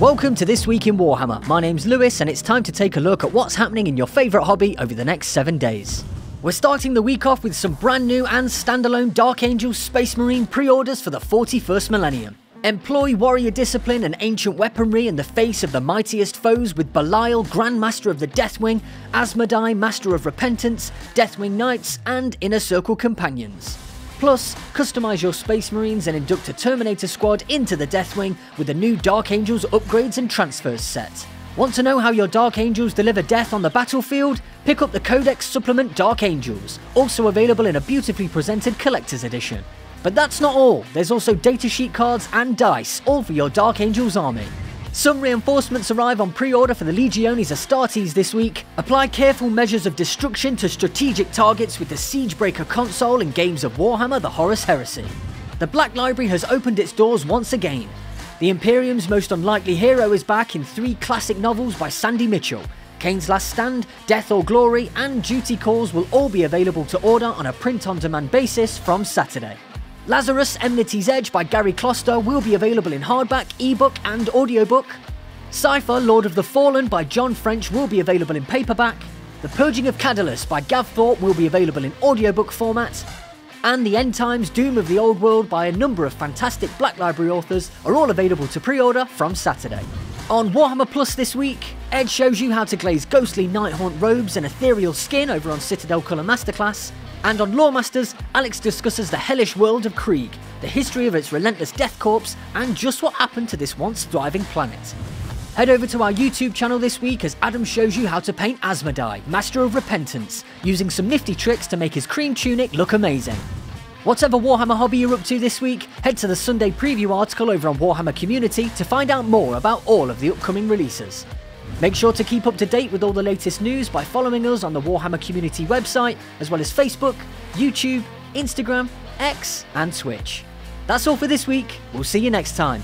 Welcome to This Week in Warhammer. My name's Lewis, and it's time to take a look at what's happening in your favourite hobby over the next seven days. We're starting the week off with some brand new and standalone Dark Angels Space Marine pre orders for the 41st millennium. Employ warrior discipline and ancient weaponry in the face of the mightiest foes with Belial, Grandmaster of the Deathwing, Asmodai, Master of Repentance, Deathwing Knights, and Inner Circle companions. Plus, customize your Space Marines and induct a Terminator squad into the Deathwing with the new Dark Angels upgrades and transfers set. Want to know how your Dark Angels deliver death on the battlefield? Pick up the Codex Supplement Dark Angels, also available in a beautifully presented collector's edition. But that's not all, there's also datasheet cards and dice, all for your Dark Angels army. Some reinforcements arrive on pre-order for the Legiones Astartes this week. Apply careful measures of destruction to strategic targets with the Siegebreaker consul in games of Warhammer The Horus Heresy. The Black Library has opened its doors once again. The Imperium's most unlikely hero is back in three classic novels by Sandy Mitchell. Cain's Last Stand, Death or Glory, and Duty Calls will all be available to order on a print-on-demand basis from Saturday. Lazarus Enmity's Edge by Gary Kloster will be available in hardback, ebook, and audiobook. Cypher Lord of the Fallen by John French will be available in paperback. The Purging of Kadillus by Gav Thorpe will be available in audiobook format. And The End Times Doom of the Old World by a number of fantastic Black Library authors are all available to pre order from Saturday. On Warhammer Plus this week, Ed shows you how to glaze ghostly Nighthaunt robes and ethereal skin over on Citadel Colour Masterclass, and on Loremasters, Alex discusses the hellish world of Krieg, the history of its relentless death corps, and just what happened to this once thriving planet. Head over to our YouTube channel this week as Adam shows you how to paint Asmodai, Master of Repentance, using some nifty tricks to make his cream tunic look amazing. Whatever Warhammer hobby you're up to this week, head to the Sunday preview article over on Warhammer Community to find out more about all of the upcoming releases. Make sure to keep up to date with all the latest news by following us on the Warhammer Community website, as well as Facebook, YouTube, Instagram, X, and Twitch. That's all for this week. We'll see you next time.